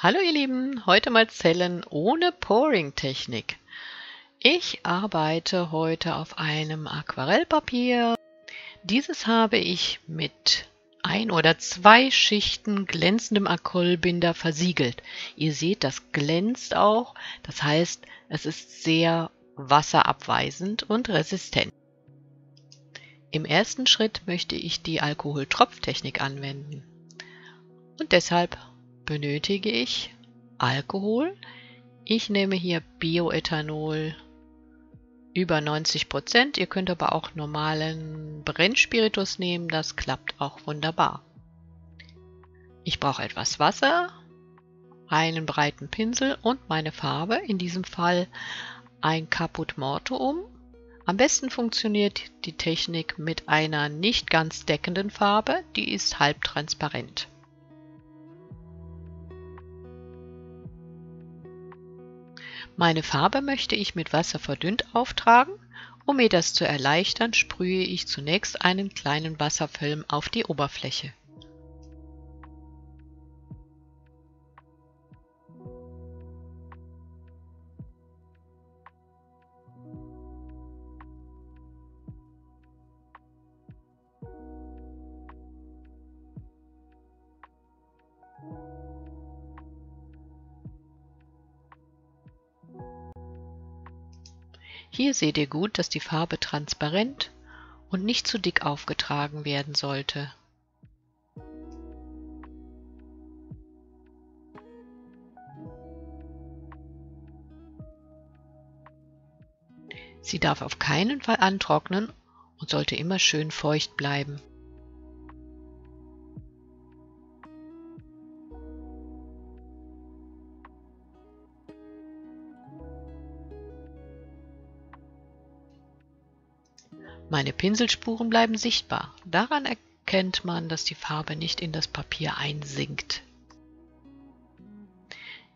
Hallo ihr Lieben, heute mal Zellen ohne Pouring-Technik. Ich arbeite heute auf einem Aquarellpapier. Dieses habe ich mit ein oder zwei Schichten glänzendem Acrylbinder versiegelt. Ihr seht, das glänzt auch, das heißt, es ist sehr wasserabweisend und resistent. Im ersten Schritt möchte ich die Alkoholtropftechnik anwenden. Und deshalb benötige ich Alkohol. Ich nehme hier Bioethanol über 90 Prozent. Ihr könnt aber auch normalen Brennspiritus nehmen, das klappt auch wunderbar. Ich brauche etwas Wasser, einen breiten Pinsel und meine Farbe, in diesem Fall ein Caput Mortuum. Am besten funktioniert die Technik mit einer nicht ganz deckenden Farbe, die ist halbtransparent. Meine Farbe möchte ich mit Wasser verdünnt auftragen. Um mir das zu erleichtern, sprühe ich zunächst einen kleinen Wasserfilm auf die Oberfläche. Hier seht ihr gut, dass die Farbe transparent und nicht zu dick aufgetragen werden sollte. Sie darf auf keinen Fall antrocknen und sollte immer schön feucht bleiben. Meine Pinselspuren bleiben sichtbar. Daran erkennt man, dass die Farbe nicht in das Papier einsinkt.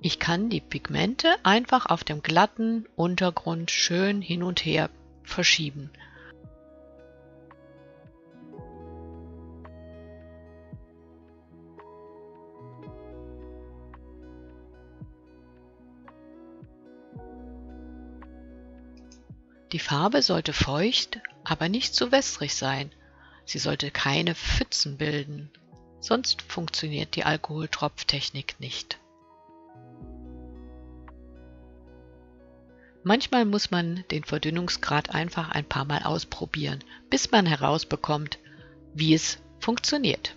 Ich kann die Pigmente einfach auf dem glatten Untergrund schön hin und her verschieben. Die Farbe sollte feucht, aber nicht zu wässrig sein. Sie sollte keine Pfützen bilden, sonst funktioniert die Alkoholtropftechnik nicht. Manchmal muss man den Verdünnungsgrad einfach ein paar Mal ausprobieren, bis man herausbekommt, wie es funktioniert.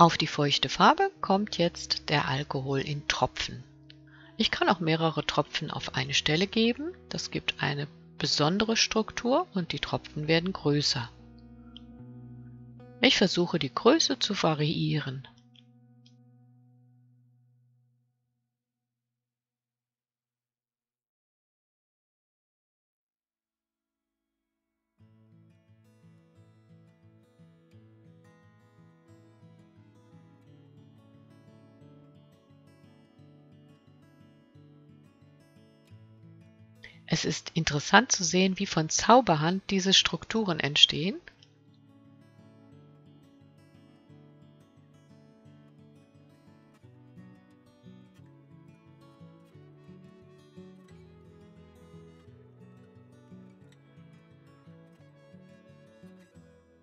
Auf die feuchte Farbe kommt jetzt der Alkohol in Tropfen. Ich kann auch mehrere Tropfen auf eine Stelle geben. Das gibt eine besondere Struktur und die Tropfen werden größer. Ich versuche die Größe zu variieren. Es ist interessant zu sehen, wie von Zauberhand diese Strukturen entstehen.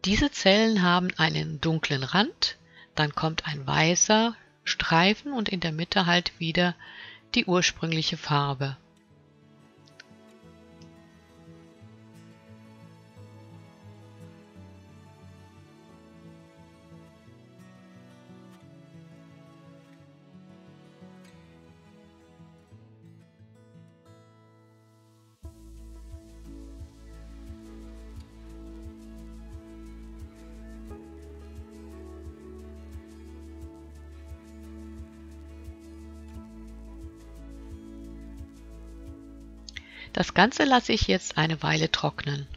Diese Zellen haben einen dunklen Rand, dann kommt ein weißer Streifen und in der Mitte halt wieder die ursprüngliche Farbe. Das Ganze lasse ich jetzt eine Weile trocknen.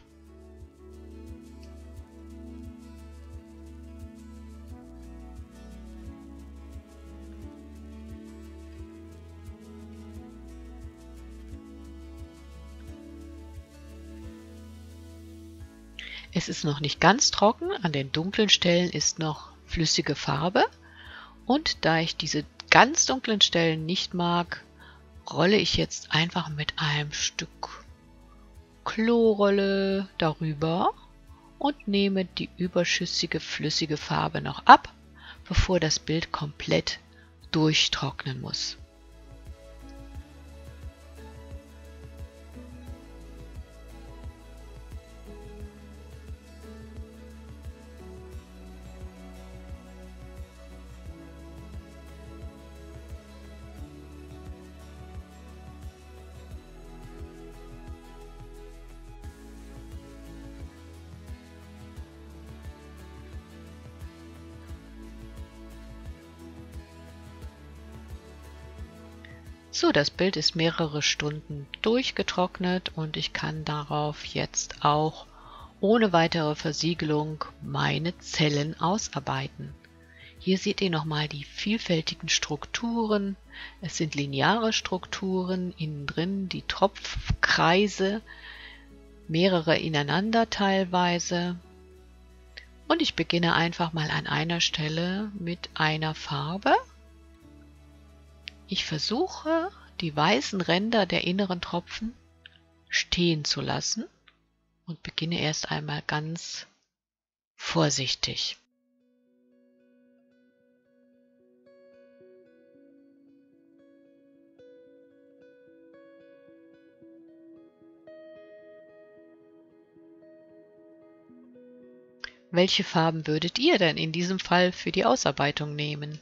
Es ist noch nicht ganz trocken, an den dunklen Stellen ist noch flüssige Farbe und da ich diese ganz dunklen Stellen nicht mag, rolle ich jetzt einfach mit einem Stück Klorolle darüber und nehme die überschüssige flüssige Farbe noch ab, bevor das Bild komplett durchtrocknen muss. So, das Bild ist mehrere Stunden durchgetrocknet und ich kann darauf jetzt auch ohne weitere Versiegelung meine Zellen ausarbeiten. Hier seht ihr nochmal die vielfältigen Strukturen. Es sind lineare Strukturen, innen drin die Tropfkreise, mehrere ineinander teilweise. Und ich beginne einfach mal an einer Stelle mit einer Farbe ich versuche, die weißen Ränder der inneren Tropfen stehen zu lassen und beginne erst einmal ganz vorsichtig. Welche Farben würdet ihr denn in diesem Fall für die Ausarbeitung nehmen?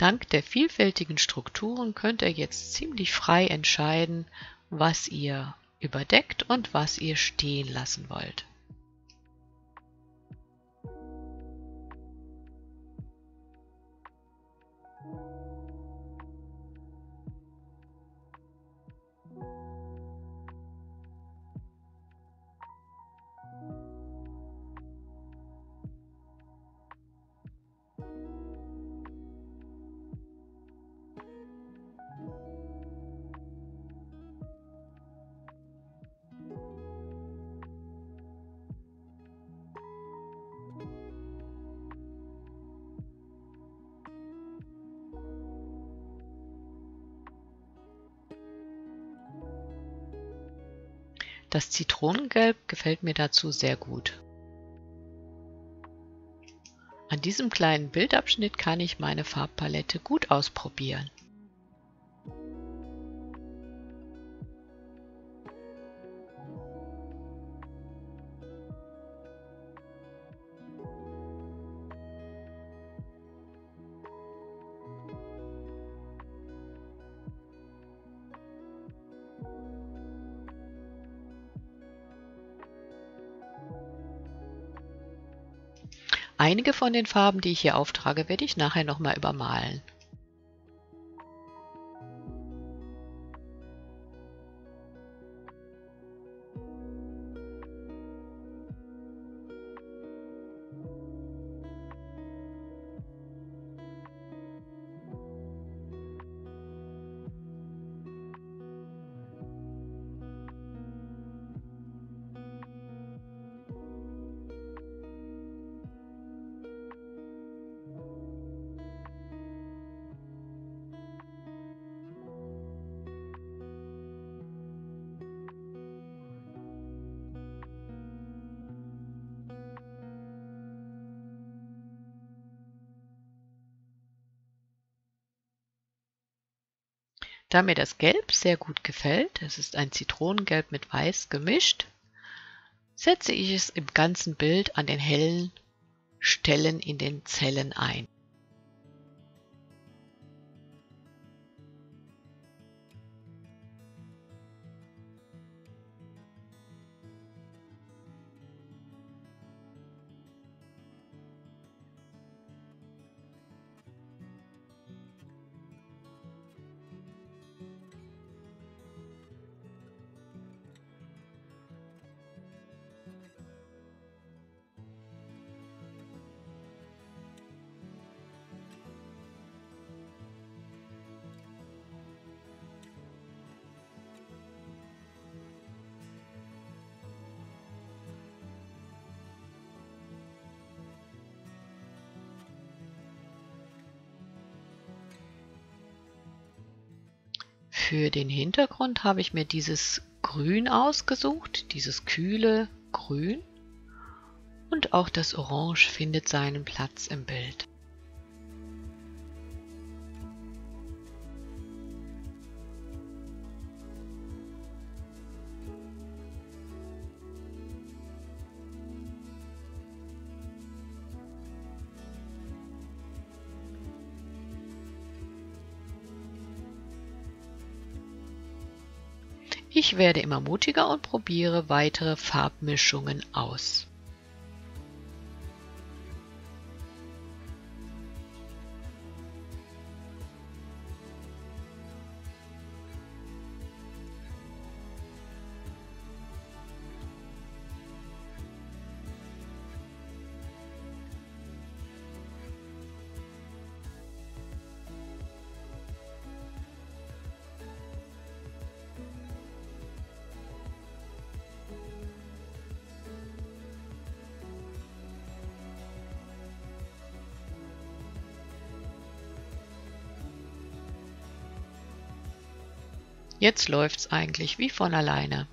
Dank der vielfältigen Strukturen könnt ihr jetzt ziemlich frei entscheiden, was ihr überdeckt und was ihr stehen lassen wollt. Das Zitronengelb gefällt mir dazu sehr gut. An diesem kleinen Bildabschnitt kann ich meine Farbpalette gut ausprobieren. Einige von den Farben, die ich hier auftrage, werde ich nachher nochmal übermalen. Da mir das Gelb sehr gut gefällt, es ist ein Zitronengelb mit Weiß gemischt, setze ich es im ganzen Bild an den hellen Stellen in den Zellen ein. Für den Hintergrund habe ich mir dieses Grün ausgesucht, dieses kühle Grün. Und auch das Orange findet seinen Platz im Bild. Ich werde immer mutiger und probiere weitere Farbmischungen aus. Jetzt läuft's eigentlich wie von alleine.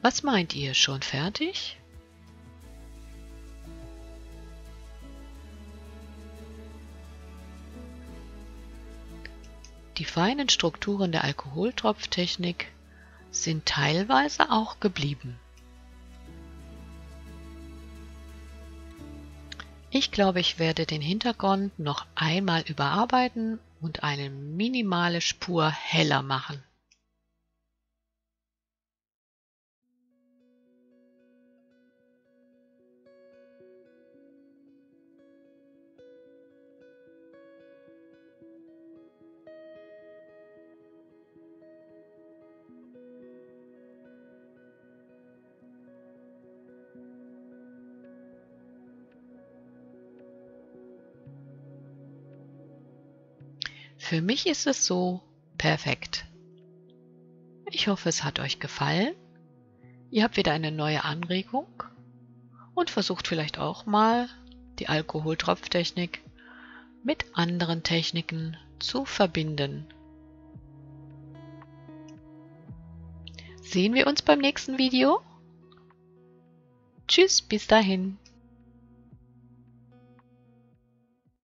Was meint ihr, schon fertig? Die feinen Strukturen der Alkoholtropftechnik sind teilweise auch geblieben. Ich glaube, ich werde den Hintergrund noch einmal überarbeiten und eine minimale Spur heller machen. Für mich ist es so perfekt. Ich hoffe, es hat euch gefallen. Ihr habt wieder eine neue Anregung und versucht vielleicht auch mal die Alkoholtropftechnik mit anderen Techniken zu verbinden. Sehen wir uns beim nächsten Video? Tschüss, bis dahin.